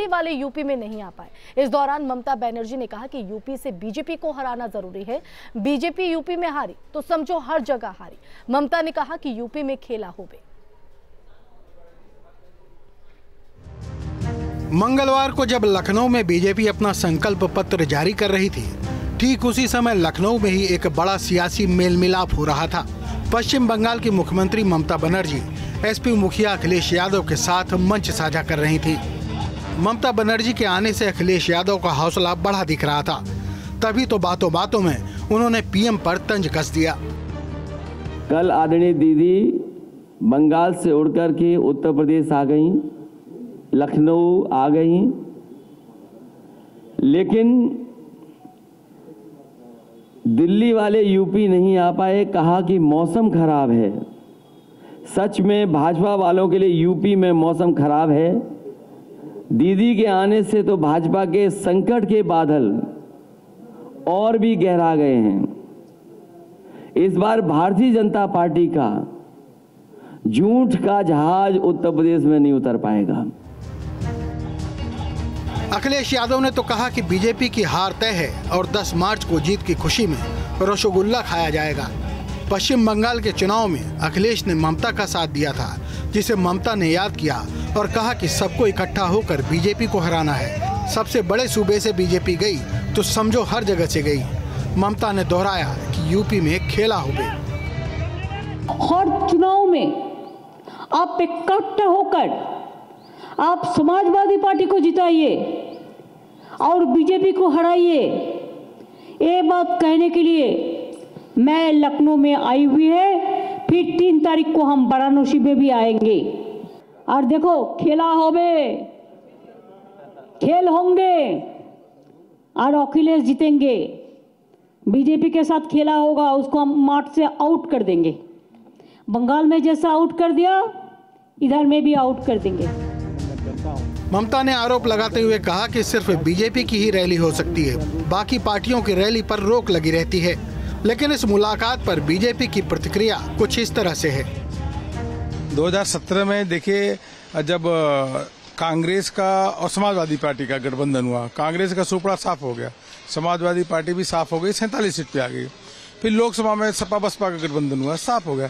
वाले यूपी में नहीं आ पाए। इस दौरान ममता बनर्जी ने कहा कि यूपी से बीजेपी को हराना ज़रूरी है। बीजेपी यूपी में हारी तो समझो हर जगह हारी। ममता ने कहा कि यूपी में खेला होवे। मंगलवार को जब लखनऊ में बीजेपी अपना संकल्प पत्र जारी कर रही थी, ठीक उसी समय लखनऊ में ही एक बड़ा सियासी मेल मिलाप हो रहा था। पश्चिम बंगाल की मुख्यमंत्री ममता बनर्जी, एसपी मुखिया अखिलेश यादव के साथ मंच साझा कर रही थी। ममता बनर्जी के आने से अखिलेश यादव का हौसला बढ़ा दिख रहा था। तभी तो बातों बातों में उन्होंने पीएम पर तंज कस दिया। कल आदरणीय दीदी बंगाल से उड़कर के उत्तर प्रदेश आ गई, लखनऊ आ गई, लेकिन दिल्ली वाले यूपी नहीं आ पाए, कहा कि मौसम खराब है। सच में भाजपा वालों के लिए यूपी में मौसम खराब है। दीदी के आने से तो भाजपा के संकट के बादल और भी गहरा गए हैं। इस बार भारतीय जनता पार्टी का झूठ का जहाज़ उत्तर प्रदेश में नहीं उतर पाएगा। अखिलेश यादव ने तो कहा कि बीजेपी की हार तय है और 10 मार्च को जीत की खुशी में रसगुल्ला खाया जाएगा। पश्चिम बंगाल के चुनाव में अखिलेश ने ममता का साथ दिया था, जिसे ममता ने याद किया और कहा कि सबको इकट्ठा होकर बीजेपी को हराना है। सबसे बड़े सूबे से बीजेपी गई तो समझो हर जगह से गई। ममता ने दोहराया कि यूपी में खेला हो हर चुनाव में आप इकट्ठा होकर आप समाजवादी पार्टी को जिताइए और बीजेपी को हराइए, ये बात कहने के लिए मैं लखनऊ में आई हुई है, फिर तीन तारीख को हम वाराणसी में भी आएँगे। और देखो, खेला होवे खेल होंगे। और अखिलेश जीतेंगे। बीजेपी के साथ खेला होगा, उसको हम मार्च से आउट कर देंगे। बंगाल में जैसा आउट कर दिया, इधर में भी आउट कर देंगे। ममता ने आरोप लगाते हुए कहा कि सिर्फ़ बीजेपी की ही रैली हो सकती है, बाकी पार्टियों की रैली पर रोक लगी रहती है। लेकिन इस मुलाकात पर बीजेपी की प्रतिक्रिया कुछ इस तरह से है। 2017 में देखिए, जब कांग्रेस का और समाजवादी पार्टी का गठबंधन हुआ, कांग्रेस का सुपड़ा साफ़ हो गया, समाजवादी पार्टी भी साफ़ हो गई, सैंतालीस सीट पे आ गई। फिर लोकसभा में सपा बसपा का गठबंधन हुआ, साफ़ हो गया।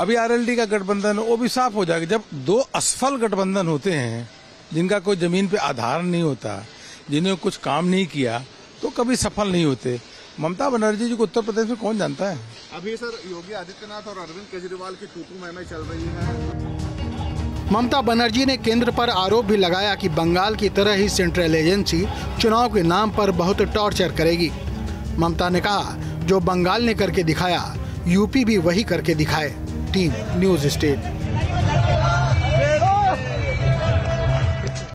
अभी आरएलडी का गठबंधन, वो भी साफ़ हो जाएगा। जब दो असफल गठबंधन होते हैं, जिनका कोई ज़मीन पे आधार नहीं होता, जिन्होंने कुछ काम नहीं किया तो कभी सफल नहीं होते। ममता बनर्जी जी को उत्तर प्रदेश में कौन जानता है? अभी सर योगी आदित्यनाथ और अरविंद केजरीवाल की टूटू मैमे चल रही है। ममता बनर्जी ने केंद्र पर आरोप भी लगाया कि बंगाल की तरह ही सेंट्रल एजेंसी चुनाव के नाम पर बहुत टॉर्चर करेगी। ममता ने कहा जो बंगाल ने करके दिखाया यूपी भी वही करके दिखाए। Team news state.